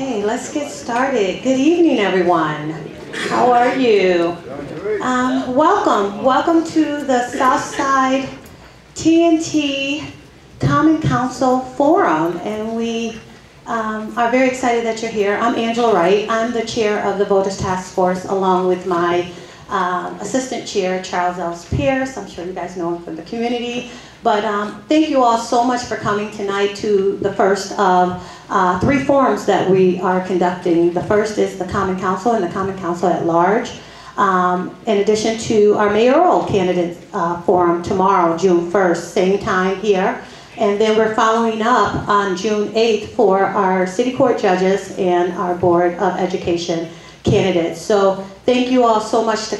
Okay, let's get started. Good evening, everyone. How are you? Um, welcome, welcome to the Southside TNT Common Council Forum, and we um, are very excited that you're here. I'm Angela Wright. I'm the chair of the Voters Task Force, along with my um, assistant chair, Charles Ellis Pierce. I'm sure you guys know him from the community. But um, thank you all so much for coming tonight to the first of uh, three forums that we are conducting. The first is the Common Council and the Common Council at large. Um, in addition to our mayoral candidate uh, forum tomorrow, June 1st, same time here. And then we're following up on June 8th for our city court judges and our Board of Education candidates. So thank you all so much to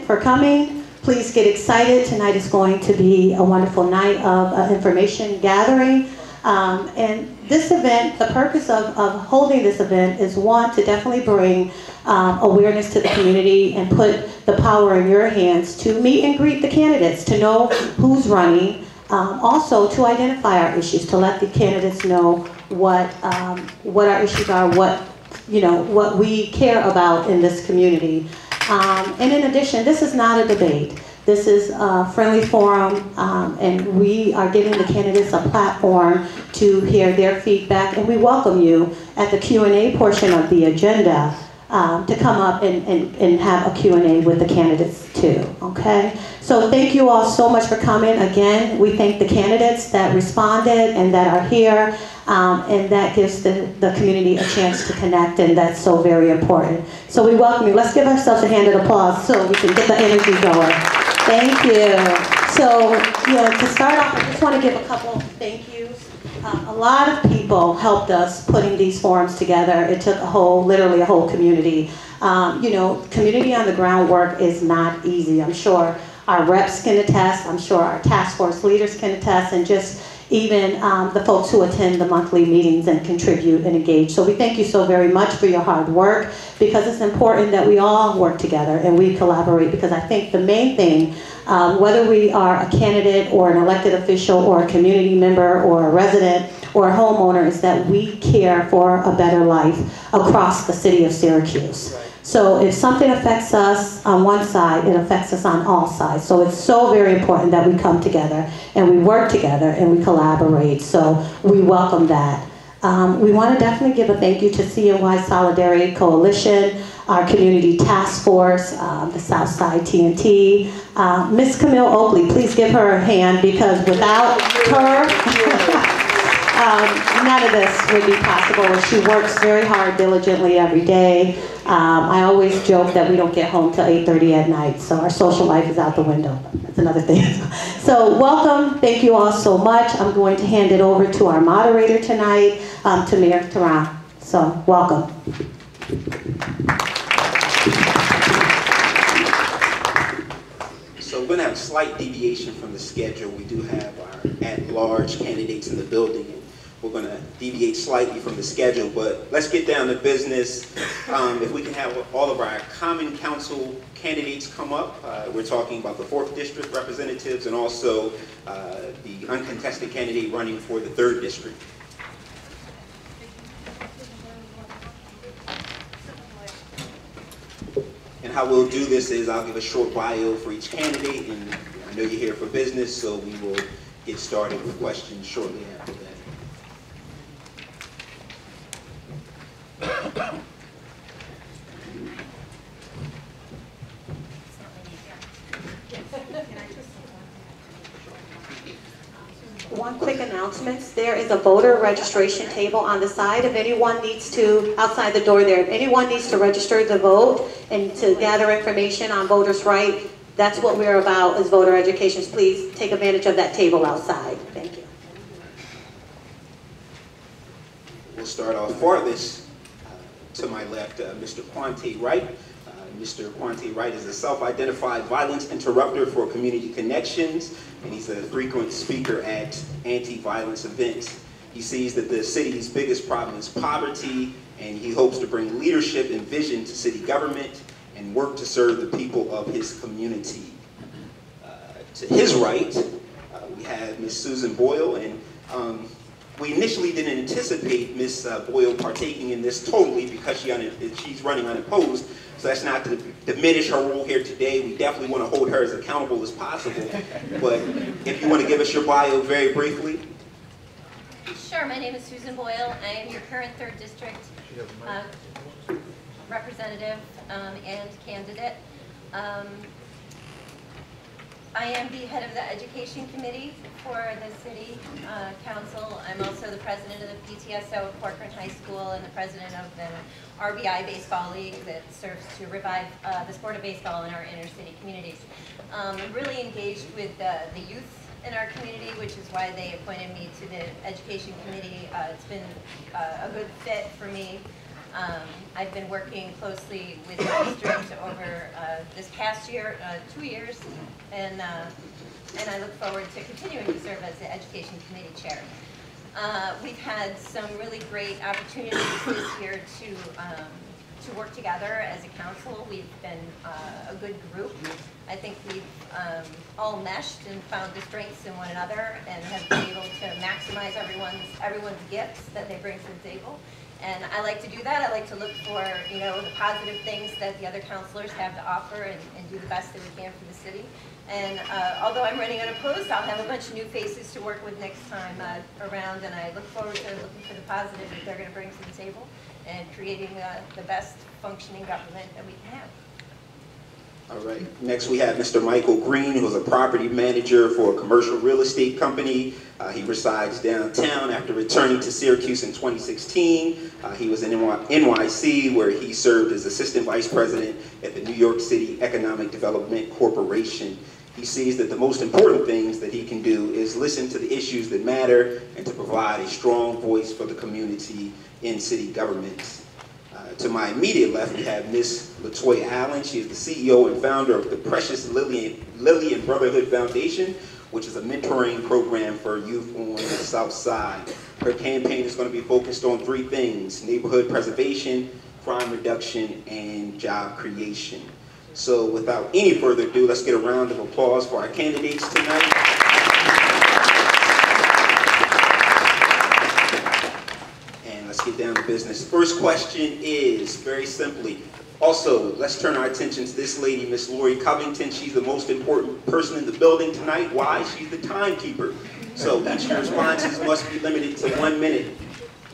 for coming. Please get excited. Tonight is going to be a wonderful night of uh, information gathering. Um, and this event, the purpose of, of holding this event is one, to definitely bring um, awareness to the community and put the power in your hands to meet and greet the candidates, to know who's running, um, also to identify our issues, to let the candidates know what, um, what our issues are, what, you know, what we care about in this community. Um, and in addition, this is not a debate. This is a friendly forum, um, and we are giving the candidates a platform to hear their feedback, and we welcome you at the Q&A portion of the agenda um, to come up and, and, and have a Q&A with the candidates too, okay? So thank you all so much for coming. Again, we thank the candidates that responded and that are here, um, and that gives the, the community a chance to connect, and that's so very important. So we welcome you. Let's give ourselves a hand of applause so we can get the energy going. Thank you. So, yeah, to start off, I just want to give a couple thank yous. Um, a lot of people helped us putting these forums together. It took a whole, literally a whole community. Um, you know, community on the ground work is not easy. I'm sure our reps can attest. I'm sure our task force leaders can attest, and just even um, the folks who attend the monthly meetings and contribute and engage. So we thank you so very much for your hard work because it's important that we all work together and we collaborate because I think the main thing, um, whether we are a candidate or an elected official or a community member or a resident or a homeowner is that we care for a better life across the city of Syracuse. So if something affects us on one side, it affects us on all sides. So it's so very important that we come together and we work together and we collaborate. So we welcome that. Um, we want to definitely give a thank you to CNY Solidarity Coalition, our community task force, um, the Southside TNT. Uh, Miss Camille Oakley, please give her a hand because without her, Um, none of this would be possible. She works very hard, diligently every day. Um, I always joke that we don't get home till 8.30 at night, so our social life is out the window. That's another thing. so welcome. Thank you all so much. I'm going to hand it over to our moderator tonight, um, Tamir Taran. So welcome. So we're going to have a slight deviation from the schedule. We do have our at-large candidates in the building we're going to deviate slightly from the schedule, but let's get down to business. Um, if we can have all of our common council candidates come up. Uh, we're talking about the 4th District representatives and also uh, the uncontested candidate running for the 3rd District. And how we'll do this is I'll give a short bio for each candidate, and I know you're here for business, so we will get started with questions shortly after that. A voter registration table on the side. If anyone needs to, outside the door there, if anyone needs to register to vote and to gather information on voters' right, that's what we're about is voter education. Please take advantage of that table outside. Thank you. We'll start off farthest to my left, uh, Mr. Quante Wright. Mr. Quante Wright is a self-identified violence interrupter for Community Connections, and he's a frequent speaker at anti-violence events. He sees that the city's biggest problem is poverty, and he hopes to bring leadership and vision to city government and work to serve the people of his community. Uh, to his right, uh, we have Ms. Susan Boyle, and um, We initially didn't anticipate Ms. uh, Boyle partaking in this totally because she she's running unopposed. So that's not to diminish her role here today. We definitely want to hold her as accountable as possible. But if you want to give us your bio very briefly. Sure, my name is Susan Boyle. I am your current third district uh, representative um, and candidate. Um, I am the head of the education committee for the city uh, council. I'm also the president of the PTSO of Corcoran High School and the president of the RBI Baseball League that serves to revive uh, the sport of baseball in our inner city communities. Um, I'm really engaged with the, the youth in our community, which is why they appointed me to the education committee. Uh, it's been uh, a good fit for me. Um, I've been working closely with the district over uh, this past year, uh, two years, and uh, and I look forward to continuing to serve as the education committee chair. Uh, we've had some really great opportunities this year to um, to work together as a council. We've been uh, a good group. I think we've um, all meshed and found the strengths in one another and have been able to maximize everyone's everyone's gifts that they bring to the table. And I like to do that. I like to look for, you know, the positive things that the other councilors have to offer and, and do the best that we can for the city. And uh, although I'm running unopposed, I'll have a bunch of new faces to work with next time uh, around, and I look forward to looking for the positive that they're going to bring to the table and creating uh, the best functioning government that we can have. All right. Next, we have Mr. Michael Green, who is a property manager for a commercial real estate company. Uh, he resides downtown after returning to Syracuse in 2016. Uh, he was in NYC, where he served as assistant vice president at the New York City Economic Development Corporation. He sees that the most important things that he can do is listen to the issues that matter and to provide a strong voice for the community in city government. To my immediate left, we have Ms. Latoya Allen. She is the CEO and founder of the Precious Lillian, Lillian Brotherhood Foundation, which is a mentoring program for youth on the South Side. Her campaign is going to be focused on three things, neighborhood preservation, crime reduction, and job creation. So without any further ado, let's get a round of applause for our candidates tonight. Get down to business. First question is, very simply, also, let's turn our attention to this lady, Miss Lori Covington. She's the most important person in the building tonight. Why? She's the timekeeper. So each of your responses must be limited to one minute.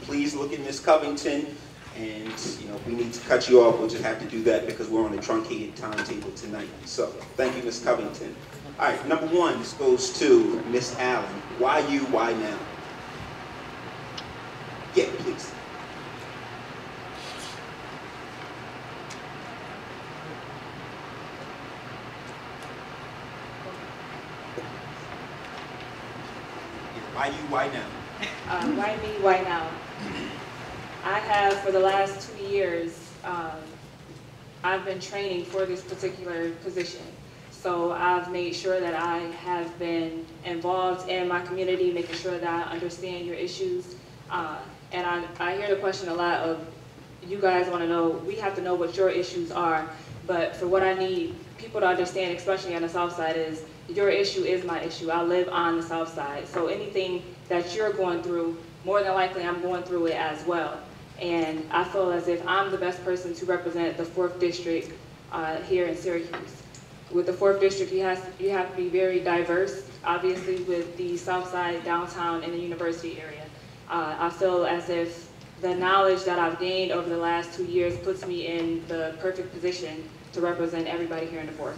Please look at Miss Covington, and you know, if we need to cut you off, we'll just have to do that because we're on a truncated timetable tonight. So thank you, Miss Covington. All right, number one, this goes to Miss Allen. Why you, why now? Yeah, please. Why you, why now? Uh, why me, why now? I have, for the last two years, um, I've been training for this particular position. So I've made sure that I have been involved in my community, making sure that I understand your issues. Uh, and I, I hear the question a lot of, you guys want to know, we have to know what your issues are. But for what I need people to understand, especially on the South Side, is your issue is my issue. I live on the South Side. So anything that you're going through, more than likely I'm going through it as well. And I feel as if I'm the best person to represent the 4th District uh, here in Syracuse. With the 4th District, you have, you have to be very diverse, obviously with the South Side, downtown, and the university area. Uh, I feel as if the knowledge that I've gained over the last two years puts me in the perfect position to represent everybody here in the 4th.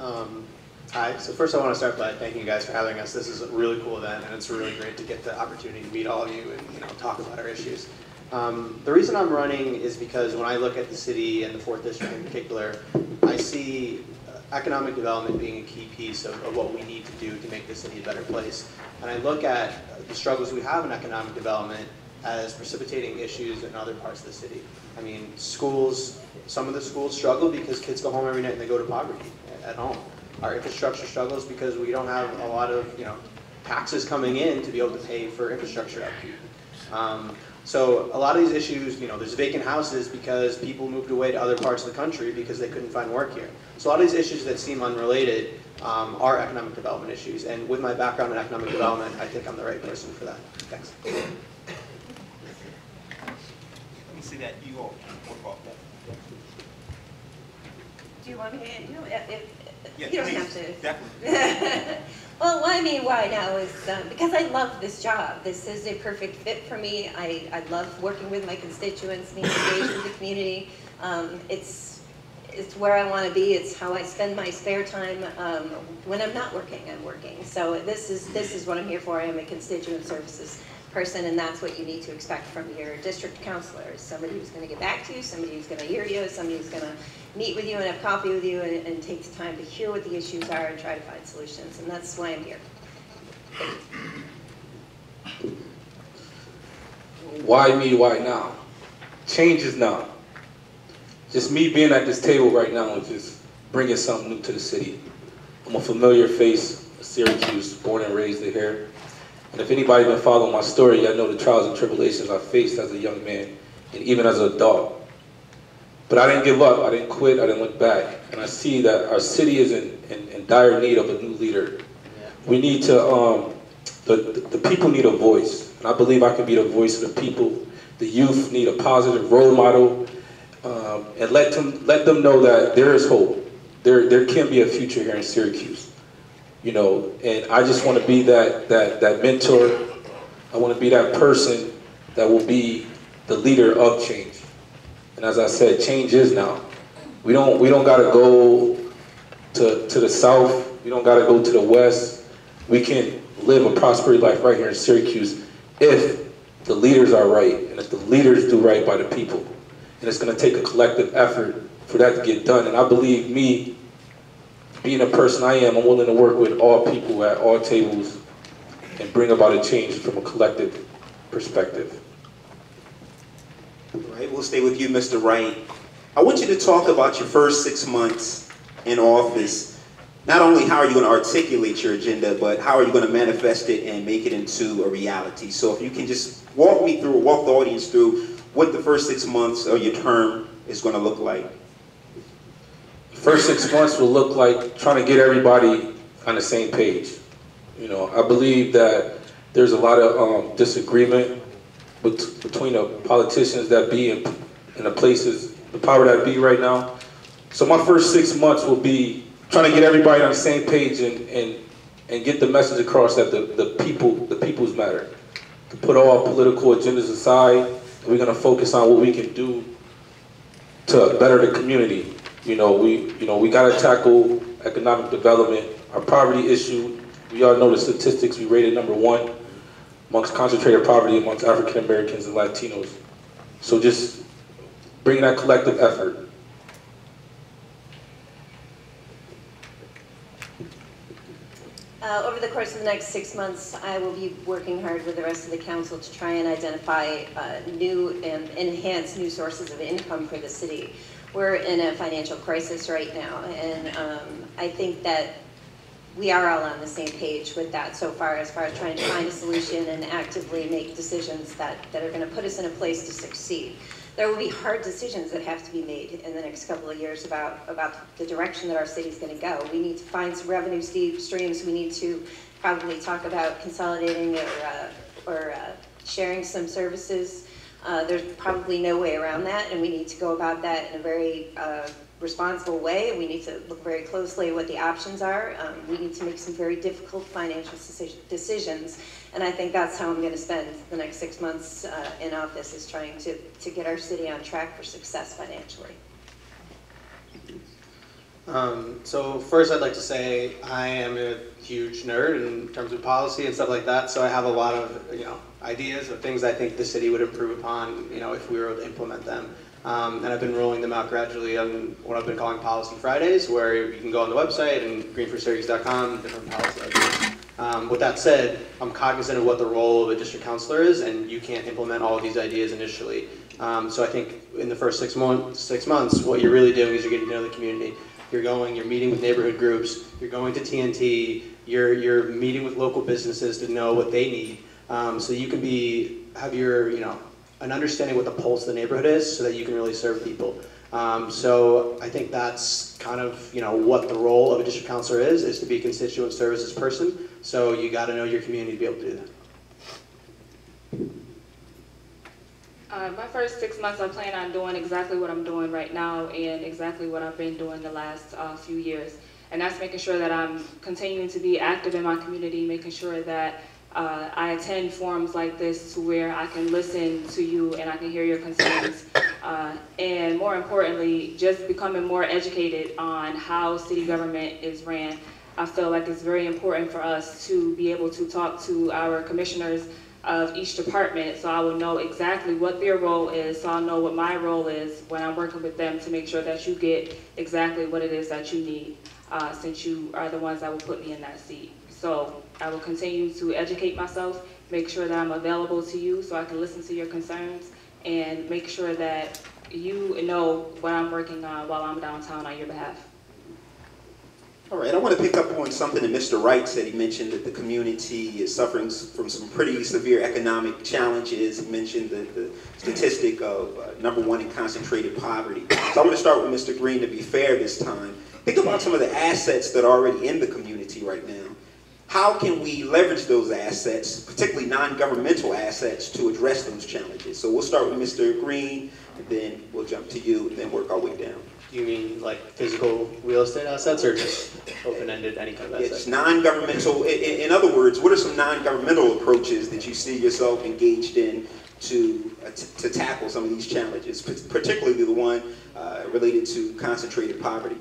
Um, hi, so first I want to start by thanking you guys for having us. This is a really cool event and it's really great to get the opportunity to meet all of you and you know talk about our issues. Um, the reason I'm running is because when I look at the city and the 4th District in particular, I see economic development being a key piece of, of, what we need to do to make the city a better place. And I look at the struggles we have in economic development as precipitating issues in other parts of the city. I mean, schools, some of the schools struggle because kids go home every night and they go to poverty at home. Our infrastructure struggles because we don't have a lot of you know taxes coming in to be able to pay for infrastructure upkeep. Um, So a lot of these issues, you know, there's vacant houses because people moved away to other parts of the country because they couldn't find work here. So a lot of these issues that seem unrelated um, are economic development issues. And with my background in economic development, I think I'm the right person for that. Thanks. Let me see that, you all. Do you want me to, you know, if, Yeah, you don't please, have to. Definitely. Well, why me, why now is um, because I love this job. This is a perfect fit for me. I, I love working with my constituents, being engaged with the community. Um, it's, it's where I want to be. It's how I spend my spare time. Um, when I'm not working, I'm working. So this is, this is what I'm here for. I am a constituent services person, and that's what you need to expect from your district councilor. Somebody who's going to get back to you, somebody who's going to hear you, somebody who's going to meet with you and have coffee with you and, and take the time to hear what the issues are and try to find solutions. And that's why I'm here. Why me, why now? Change is now. Just me being at this table right now is just bringing something new to the city. I'm a familiar face Syracuse, born and raised here. And if anybody been following my story, I know the trials and tribulations I faced as a young man and even as an adult. But I didn't give up, I didn't quit, I didn't look back. And I see that our city is in, in, in dire need of a new leader. We need to, um, the, the, people need a voice. And I believe I can be the voice of the people. The youth need a positive role model. Um, and let them, let them know that there is hope. There, there can be a future here in Syracuse. You know, and I just want to be that, that, that mentor. I want to be that person that will be the leader of change. And as I said, change is now. We don't, we don't got to go to, to the south. We don't got to go to the west. We can live a prosperity life right here in Syracuse if the leaders are right and if the leaders do right by the people. And it's to take a collective effort for that to get done. And I believe me, being a person I am, I'm willing to work with all people at all tables and bring about a change from a collective perspective. Right, we'll stay with you, Mr. Wright. I want you to talk about your first six months in office. Not only how are you going to articulate your agenda, but how are you going to manifest it and make it into a reality. So if you can just walk me through, walk the audience through what the first six months of your term is going to look like. First six months will look like trying to get everybody on the same page. You know, I believe that there's a lot of um, disagreement bet- between the politicians that be in, in the places, the power that be right now. So my first six months will be trying to get everybody on the same page and, and, and get the message across that the, the people, the people's matter. To put all political agendas aside, we're gonna focus on what we can do to better the community. You know, we, you know, we gotta tackle economic development, our poverty issue. We all know the statistics, we rated number one amongst concentrated poverty amongst African Americans and Latinos. So just bring that collective effort. Uh, Over the course of the next six months, I will be working hard with the rest of the council to try and identify uh, new and enhance new sources of income for the city. We're in a financial crisis right now, and um, I think that we are all on the same page with that so far, as far as trying to find a solution and actively make decisions that, that are going to put us in a place to succeed. There will be hard decisions that have to be made in the next couple of years about, about the direction that our city is going to go. We need to find some revenue streams. We need to probably talk about consolidating or, uh, or uh, sharing some services. Uh, There's probably no way around that, and we need to go about that in a very uh, responsible way. We need to look very closely at what the options are. Um, We need to make some very difficult financial decisions, and I think that's how I'm going to spend the next six months uh, in office, is trying to, to get our city on track for success financially. Um, so first, I'd like to say I am a huge nerd in terms of policy and stuff like that. So I have a lot of you know ideas of things I think the city would improve upon, you know, if we were to implement them. Um, and I've been rolling them out gradually on what I've been calling Policy Fridays, where you can go on the website and greenforsyracuse.com, different policy ideas. Um, with that said, I'm cognizant of what the role of a district councilor is, and you can't implement all of these ideas initially. Um, so I think in the first six months, six months, what you're really doing is you're getting to know the community. You're going, you're meeting with neighborhood groups, you're going to TNT, you're, you're meeting with local businesses to know what they need. Um, so you can be, have your, you know, an understanding what the pulse of the neighborhood is so that you can really serve people. Um, so I think that's kind of you know what the role of a district councilor is is to be a constituent services person. So you got to know your community to be able to do that. Uh, my first six months, I plan on doing exactly what I'm doing right now and exactly what I've been doing the last uh, few years. And that's making sure that I'm continuing to be active in my community, making sure that uh, I attend forums like this to where I can listen to you and I can hear your concerns. Uh, and more importantly, just becoming more educated on how city government is ran. I feel like it's very important for us to be able to talk to our commissioners of each department so I will know exactly what their role is, so I'll know what my role is when I'm working with them to make sure that you get exactly what it is that you need, uh, since you are the ones that will put me in that seat. So I will continue to educate myself, make sure that I'm available to you so I can listen to your concerns, and make sure that you know what I'm working on while I'm downtown on your behalf. All right, I want to pick up on something that Mr. Wright said. He mentioned that the community is suffering from some pretty severe economic challenges. He mentioned the, the statistic of uh, number one in concentrated poverty. So I want to start with Mr. Green to be fair this time. Think about some of the assets that are already in the community right now. How can we leverage those assets, particularly non-governmental assets, to address those challenges? So we'll start with Mr. Green, and then we'll jump to you, and then work our way down. You mean like physical real estate assets or just open-ended any kind of assets? It's non-governmental, in, in, other words, what are some non-governmental approaches that you see yourself engaged in to, uh, t- to tackle some of these challenges, particularly the one uh, related to concentrated poverty?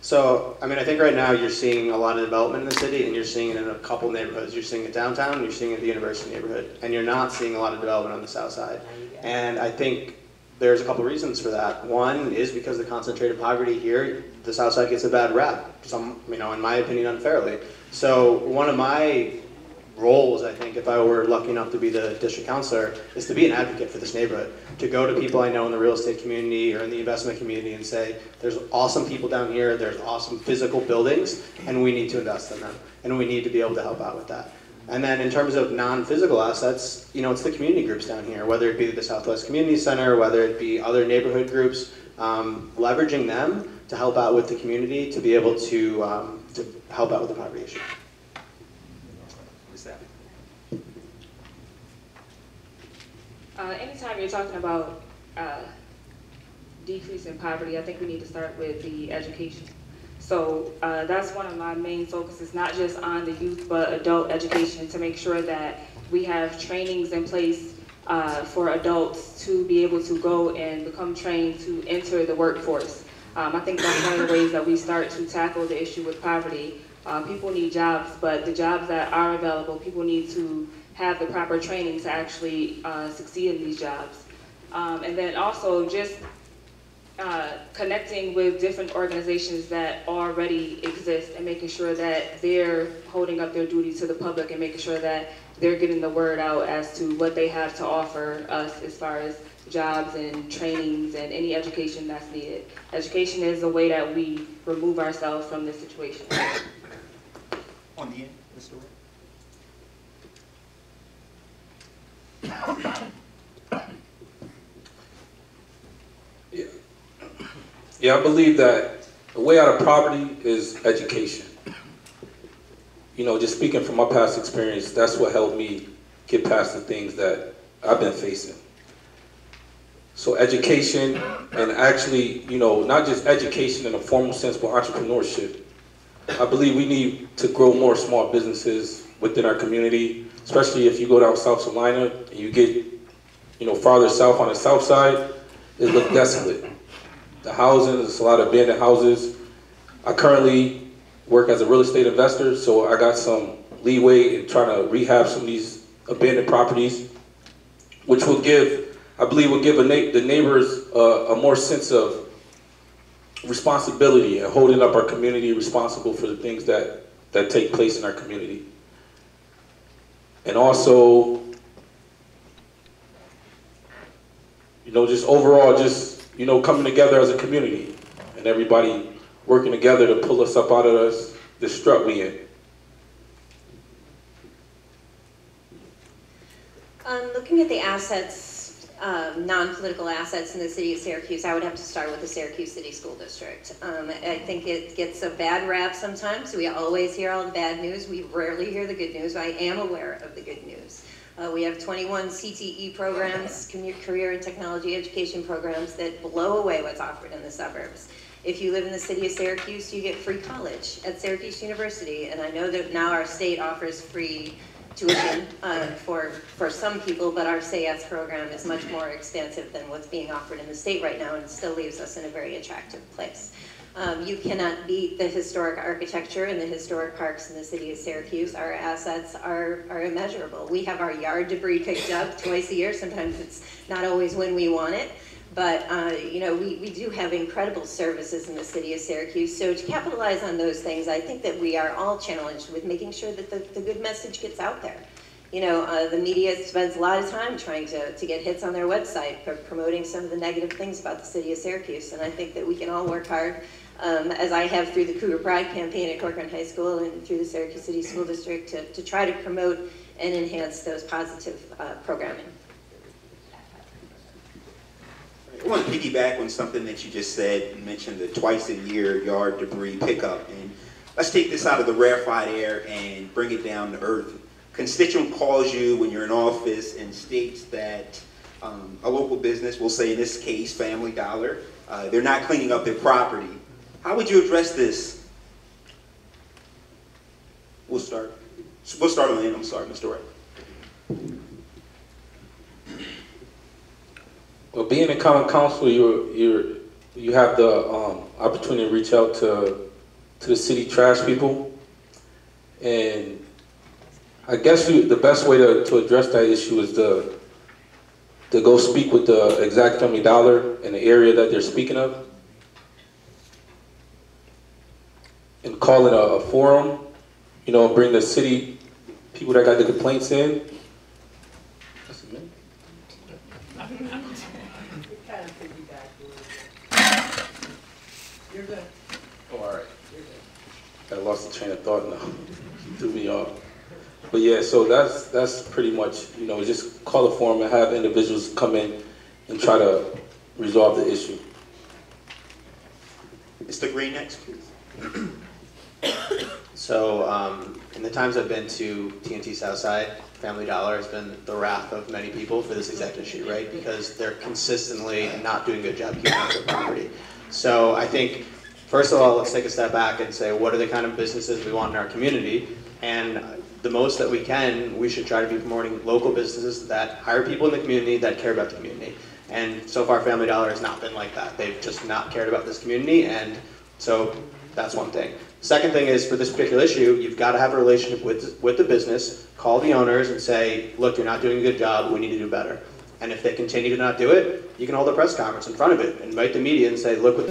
So, I mean, I think right now you're seeing a lot of development in the city, and you're seeing it in a couple neighborhoods. You're seeing it downtown, you're seeing it in the university neighborhood, and you're not seeing a lot of development on the south side. And I think there's a couple reasons for that. One is because the concentrated poverty here, the south side gets a bad rap. Some, you know, in my opinion, unfairly. So, one of my roles, I think, if I were lucky enough to be the district councilor, is to be an advocate for this neighborhood. To go to people I know in the real estate community or in the investment community and say, there's awesome people down here, there's awesome physical buildings, and we need to invest in them. And we need to be able to help out with that. And then in terms of non-physical assets, you know, it's the community groups down here, whether it be the Southwest Community Center, whether it be other neighborhood groups, um, leveraging them to help out with the community to be able to, um, to help out with the poverty issue. Ms. Abbott? Uh, anytime you're talking about uh, decrease in poverty, I think we need to start with the education. So uh, that's one of my main focuses, not just on the youth, but adult education, to make sure that we have trainings in place uh, for adults to be able to go and become trained to enter the workforce. Um, I think that's one of the ways that we start to tackle the issue with poverty. Uh, people need jobs, but the jobs that are available, people need to have the proper training to actually uh, succeed in these jobs. Um, and then also just uh, connecting with different organizations that already exist and making sure that they're holding up their duty to the public and making sure that they're getting the word out as to what they have to offer us as far as jobs and trainings and any education that's needed. Education is a way that we remove ourselves from this situation. On the end, Mr. Yeah, I believe that the way out of poverty is education. You know, just speaking from my past experience, that's what helped me get past the things that I've been facing. So education and actually, you know, not just education in a formal sense, but entrepreneurship. I believe we need to grow more small businesses within our community, especially if you go down South Salina and you get, you know, farther south on the south side, it looks desolate. The housing, there's a lot of abandoned houses. I currently work as a real estate investor, so I got some leeway in trying to rehab some of these abandoned properties, which will give, I believe, will give na- the neighbors uh, a more sense of responsibility and holding up our community responsible for the things that, that take place in our community. And also, you know, just overall, just, you know, coming together as a community and everybody working together to pull us up out of this, this strut we in. Um, looking at the assets um, non-political assets in the city of Syracuse, I would have to start with the Syracuse City School District. Um, I think it gets a bad rap sometimes. We always hear all the bad news. We rarely hear the good news. I am aware of the good news. Uh, we have 21 CTE programs, career and technology education programs that blow away what's offered in the suburbs. If you live in the city of Syracuse, you get free college at Syracuse University, and I know that now our state offers free tuition uh, for, for some people, but our Say Yes program is much more expansive than what's being offered in the state right now, and still leaves us in a very attractive place. Um, you cannot beat the historic architecture and the historic parks in the city of Syracuse. Our assets are, are immeasurable. We have our yard debris picked up twice a year. Sometimes it's not always when we want it. But, uh, you know, we, we do have incredible services in the city of Syracuse. So to capitalize on those things, I think that we are all challenged with making sure that the, the good message gets out there. You know, uh, the media spends a lot of time trying to, to get hits on their website for promoting some of the negative things about the city of Syracuse. And I think that we can all work hard, um, as I have through the Cougar Pride campaign at Corcoran High School and through the Syracuse City School District, to, to try to promote and enhance those positive uh, programming. I want to piggyback on something that you just said. You mentioned the twice a year yard debris pickup. And let's take this out of the rarefied air and bring it down to earth. Constituent calls you when you're in office and states that um, a local business, we'll say in this case, Family Dollar, uh, they're not cleaning up their property. How would you address this? We'll start. We'll start on the end. I'm sorry, Mr. Wright. Well, being a common council, you're, you're, you have the um, opportunity to reach out to, to the city trash people. And I guess you, the best way to, to address that issue is to, to go speak with the exact family dollar in the area that they're speaking of. And call it a, a forum, you know, bring the city people that got the complaints in. That's a minute. Oh, all right. I lost the train of thought now. Threw me off. But yeah, so that's that's pretty much you know just call a forum and have individuals come in and try to resolve the issue. Mr. Green next, please. So, um, in the times I've been to TNT Southside, Family Dollar has been the wrath of many people for this exact issue, right? Because they're consistently not doing a good job keeping up their property. So I think, first of all, let's take a step back and say, what are the kind of businesses we want in our community? And the most that we can, we should try to be promoting local businesses that hire people in the community that care about the community. And so far, Family Dollar has not been like that. They've just not cared about this community, and so that's one thing. Second thing is for this particular issue, you've got to have a relationship with, with the business, call the owners and say, look, you're not doing a good job, we need to do better. And if they continue to not do it, you can hold a press conference in front of it, invite the media and say, look what